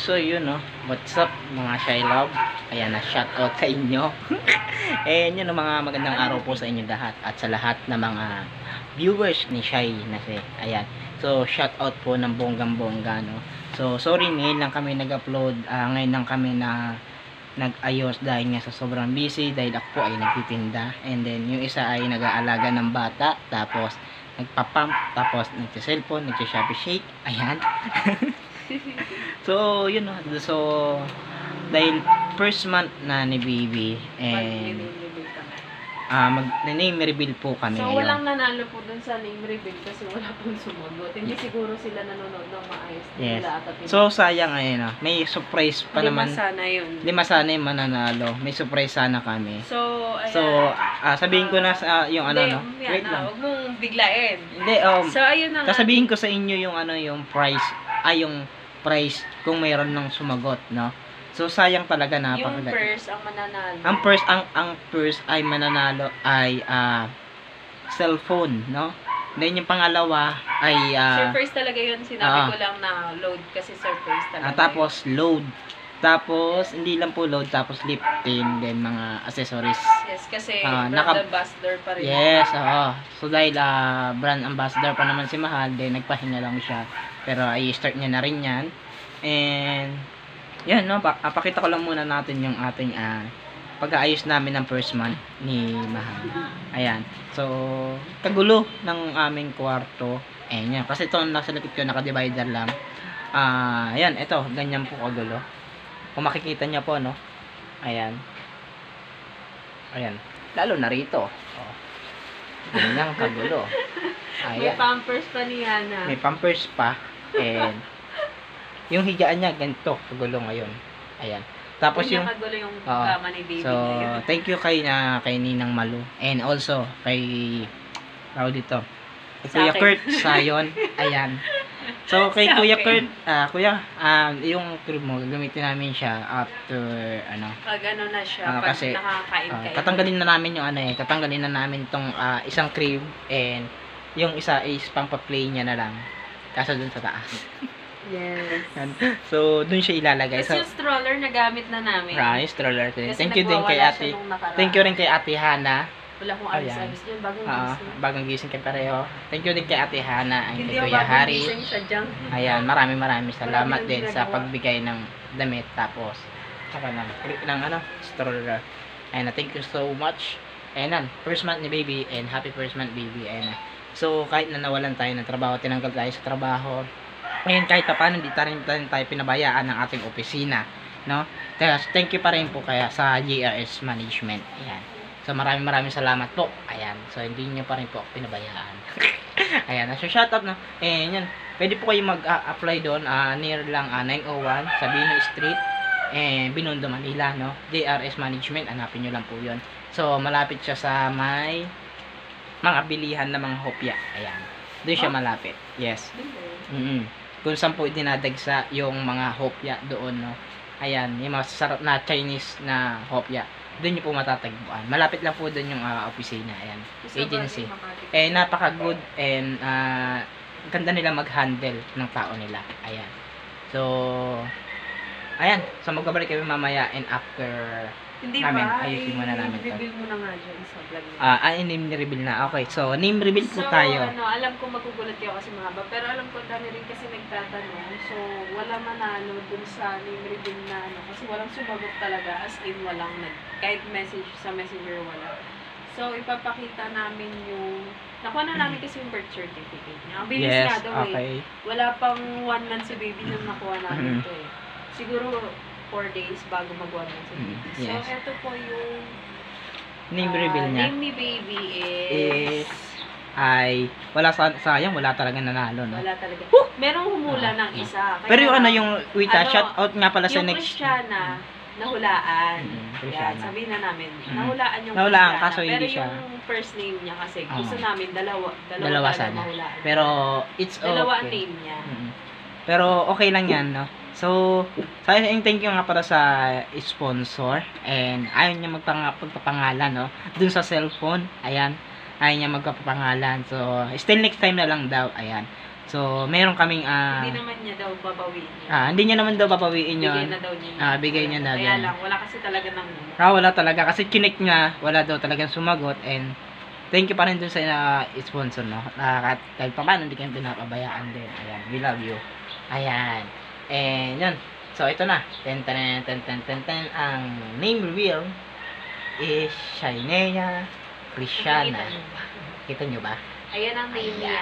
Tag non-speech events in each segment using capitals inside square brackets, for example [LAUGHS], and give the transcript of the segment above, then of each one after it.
So, yun, no. What's up, mga Shy Love? Ayan, na shout out sa inyo. [LAUGHS] And yun, no, mga magandang araw po sa inyo lahat. At sa lahat ng mga viewers ni Shy na si. Ayan. So, shout out po ng bonggang-bongga, no. So, sorry, ngayon lang kami nag-upload. ah, ngayon lang kami na nag-ayos dahil nga sa sobrang busy dahil ako po ay nagtitinda and then yung isa ay nag-aalaga ng bata tapos nagpapump tapos nagsa-cellphone nagsa-shopee shake ayan [LAUGHS] [LAUGHS] so yun no so dahil first month na ni baby and ah mag name reveal po kami So, ngayon walang nanalo po dun sa name reveal kasi wala pong sumunod. Hindi siguro sila nanonood ng maayos. Yes. nila pinag- so sayang ayun no may surprise pa Lima naman sana yun. lima sana yung mananalo may surprise sana kami So, ayan. so ah, sabihin ko na sa yung ano no yan wait na, lang Huwag mong biglain. hindi um So, ayun na. Sasabihin ko sa inyo yung ano yung price ay yung price kung mayroon ng sumagot, no? So sayang talaga Yung napakaganda. first ang mananalo. Ang first ang ang first ay mananalo ay ah cellphone, no? Then yung pangalawa ay ah, surprise talaga yun. Sinabi ah. ko lang na load kasi surprise talaga. ah, tapos load. Tapos hindi lang po load tapos lifting then mga accessories. yun. Yes, kasi ah, brand naka- ambassador pa rin. Yes, oo. So dahil ah, brand ambassador pa naman si Mahal, then nagpahinga lang siya. Pero i-start niya na rin 'yan. And yan no, pa- ah, pakita ko lang muna natin yung ating ah, pag-aayos namin ng first month ni Mahal. Ayan. So, kagulo ng aming kwarto. Ayan yan. Kasi ito nasa likod ko, naka-divider lang. Ah, ayan, ito, ganyan po kagulo. Kung makikita niyo po, no? Ayan. Ayan. Lalo na rito. Oh. Ganyan kagulo. [LAUGHS] May Ayan. pampers pa ni Hana. May pampers pa. And yung higaan niya ganito kagulo ngayon. Ayan. Tapos yung Pinakagulo yung Oo. kama ni baby So, ngayon. thank you kay na kay Ninang Malu and also kay tawag dito. Kay Sa Kuya akin. Kurt Sayon. Ayan. So, kay Sa Kuya akin. Kurt, ah kuya, ah yung crib mo, gagamitin namin siya after ano, Pag ano na siya, Ah, pag kasi, nakakain Ah, kayo. tatanggalin na namin yung ano eh, tatanggalin na namin tong ah, isang crib and yung isa is pang pa-play niya na lang. Kaso dun sa taas. Yes. [LAUGHS] Yan. So, dun siya ilalagay. Tapos So, yung stroller na gamit na namin. Rice, stroller din. Kasi Thank you din kay ate. Thank you rin kay ate Hana. Wala akong Ayan. alis-alis dyan. Bagong Ah, gising. bagong gising kayo pareho. Thank you din kay ate Hana and Hindi kay ako Kuya bagong Hari. gising sa junk. Ayan, maraming maraming salamat Marami din sa pagbigay ng damit tapos saka ng, ng ano, stroller. Ayan, thank you so much. Ayan na, first month ni baby and happy first month baby. Ayan na. So, kahit na nawalan tayo ng trabaho, tinanggal tayo sa trabaho. Ngayon, kahit pa paano, hindi tayo, rin tayo pinabayaan ng ating opisina. No? Kaya, thank you pa rin po kaya sa GRS Management. Ayan. So, maraming maraming salamat po. Ayan. So, hindi nyo pa rin po pinabayaan. [LAUGHS] Ayan. So, shout out na. Eh, yun. Pwede po kayo mag-apply doon. ah, near lang ah, 901 Sabino Street. Eh, Binondo, Manila. No? JRS Management. Hanapin nyo lang po yun. So, malapit siya sa may mga bilihan ng mga hopya. Ayan. Doon siya Oh? malapit. Yes. mm Kung saan po dinadagsa yung mga hopya doon, no? Ayan, yung mga sarap na Chinese na hopya. Doon nyo po matatagpuan. Malapit lang po doon yung ah, opisina. Ayan. Agency. Eh, napaka-good and ah, ganda nila mag-handle ng tao nila. Ayan. So, ayan. So, magbabalik kami mamaya and after Hindi namin. ba? Ayusin muna namin to. I-reveal mo na nga dyan sa vlog niya. Ah, ay, name reveal na. Okay, so name reveal po so, tayo. ano, alam ko magugulat kayo kasi mahaba. Pero alam ko dami rin kasi nagtatanong. So, wala manalo dun sa name reveal na ano. Kasi walang sumagot talaga. As in, walang nag... Kahit message sa messenger, wala. So, ipapakita namin yung... Nakuha na namin kasi yung birth certificate niya. Ang bilis Yes, nga daw eh. okay. Wala pang one month si baby nung nakuha namin to eh. Siguro, four days bago mag one month si baby. yes. So, ito po yung... Name ah, reveal niya Name ni baby is is... ay wala sa, sayang wala talaga nanalo no. Wala talaga. Merong humula Ah, ng ah. isa. Kaya Pero yung ano yung wait ano, shout out nga pala sa yung next Kristiyana, nahulaan. Mm, Yan, sabihin na namin. Mm. Nahulaan yung Nahulaan, kaso hindi Pero siya. yung first name niya kasi, Oo. gusto namin dalawa. Dalawa, Dalawa sana. mahulaan. Pero it's Dalawa ang okay. name niya. Mm. Pero okay lang yan no. So, sa thank you nga para sa sponsor and ayaw niya magpapangalan no. Dun sa cellphone, ayan, ayaw niya magpapangalan. So, still next time na lang daw, ayan. So, meron kaming, ah, Hindi naman niya daw babawiin yun. ah, hindi niya naman daw papawiin yun. Bigay na daw niya. Ah, bigay niya na Kaya lang, wala kasi talaga ng Ah, wala talaga. Kasi kinik niya, wala daw talagang sumagot. And, thank you pa rin dun sa uh, sponsor, no? Uh, kahit, pa paano, hindi kayo pinapabayaan din. Ayan, we love you. Ayan. And, yun. So, ito na. Ten, ten, ten, ten, ten, ten. Ang name reveal is niyo ba? Kita nyo ba? Ayan ang name niya.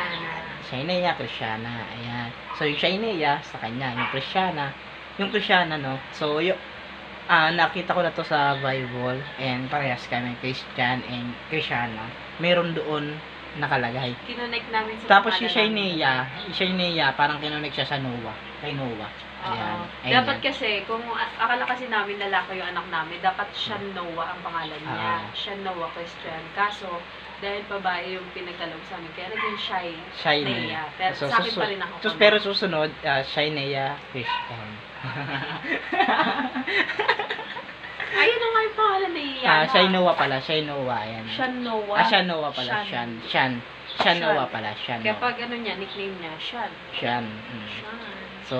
Shainea Krishana. Ayan. So, yung Shainea sa kanya. Yung Krishana. Yung Krishana, no? So, yung ah nakita ko na to sa Bible and parehas kami Christian and Krishana. Meron doon nakalagay. Kinonect namin sa Tapos namin. Shainea, yung Shainea parang kinonek siya sa Noah. Kay Noah. Ayan. Ayan. Dapat kasi, kung akala kasi namin lalaki yung anak namin, dapat siya Noah ang pangalan niya. Ah. Siya Noah Christian. Kaso, dahil babae yung pinagkalog sa amin, kaya naging shy. Shainea. Nea. Pero So, sa akin pa rin ako. Sus, pero susunod, uh, Shainea Christian. [LAUGHS] [LAUGHS] Ayun na nga yung pangalan ni Ah, Yana. Shai Noah pala, Shai Noah. Ayan. Siya Noah. Ah, Shan Noah pala, Shan. Shan. Shan. Shan Shan. Noah pala, Shan. Kaya pag ano niya, nickname niya, Shan. Shan. Mm. Shan. So,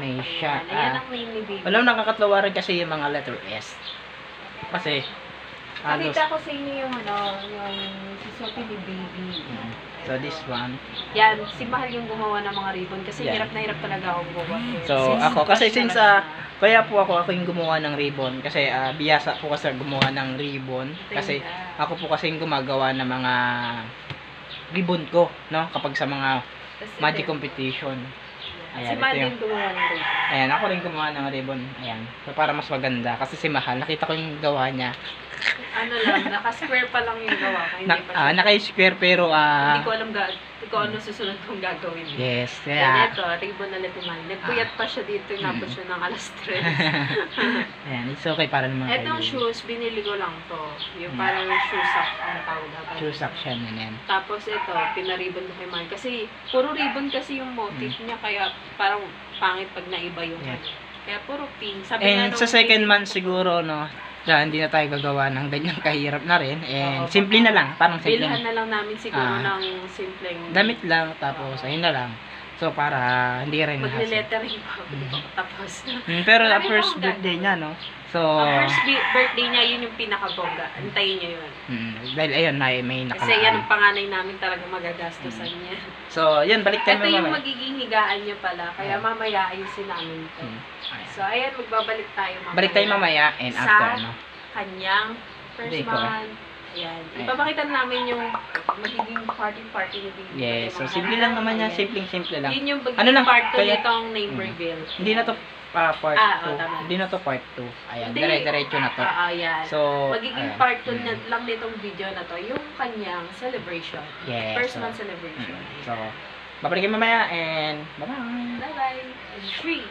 may siya. Ayan, ayan ah, ang name ni Baby. Alam, nakakatawa rin kasi yung mga letter S. Kasi, halos, Nakita ko sa inyo yung ano, yung susuti ni Baby. Mm. so this one. Yan, si Mahal yung gumawa ng mga ribbon kasi Yan. hirap na hirap talaga ako gumawa. So, ako, kasi since, ah, Kaya po ako, ako yung gumawa ng ribbon. Kasi, ah, biyasa po kasi gumawa ng ribbon. Kasi, ako po kasi yung gumagawa ng mga ribbon ko, no? Kapag sa mga magic competition. Si Ayan, Mahal ito yung, yung gumawa ng ribbon. ayan, ako rin gumawa ng ribbon. Ayan. So, para mas maganda. Kasi si Mahal, nakita ko yung gawa niya. Ano lang, naka-square pa lang yung gawa ko. Hindi Na, pa ah, naka-square pero, ah, hindi ko alam ga kung ano susunod kong gagawin. yes, Kaya kaya, ito, ribbon na latiman. Nagpuyat pa siya dito, inabot siya ng alas 3. [LAUGHS] ayan, it's okay para naman Etong shoes, binili ko lang to. Yung Hmm. parang shoe sock ang tawag dapat. Shoe section yun yan. Tapos ito, pinaribbon ko kay Mahal. Kasi, puro ribbon kasi yung motif niya, kaya parang pangit pag naiba yung. Yeah. ano. Kaya puro pink. Sabi nga And nung- sa second month siguro, no, dyan, hindi na tayo gagawa ng ganyang kahirap na rin. And Oo, simple na lang, parang simple. Bilhan na lang namin siguro Ah. ng simpleng... Damit lang, tapos ayun na lang. So, para hindi rin hassle. Magle-lettering pa ako. Mm. Tapos, Mm, pero ang first akong birthday niya, no? So, ang first bi- birthday niya, yun yung pinakabongga. Antayin niyo yun. mm, dahil ayun, na, may Kasi yan nakalaan. ang panganay namin talaga magagastosan Mm. niya. So, yun, balik tayo Ito yung mamaya. magiging higaan niya pala. Kaya Ah. mamaya ayusin namin ito. Mm, ayan. So, ayan, magbabalik tayo mamaya. Balik tayo mamaya and after, ano? Kanyang first Hindi ko. month. Ayan. Ipapakita namin yung magiging party-party ni Baby. Yes, so simple lang naman yan, simpleng-simple lang. Yun yung Ano lang, part 2 kaya- nitong name Mm. reveal. Hindi na to ah, part 2. Ah, oh, tama. Hindi na to part 2. Ayan, Hindi. dire-diretso na to. Ah, ah, yan. So, Magiging ayan. part 2 Mm. na lang nitong video na to, yung kanyang celebration. Yes. First so, month celebration. mm, So, babalikin mamaya and bye-bye. Bye-bye. Three,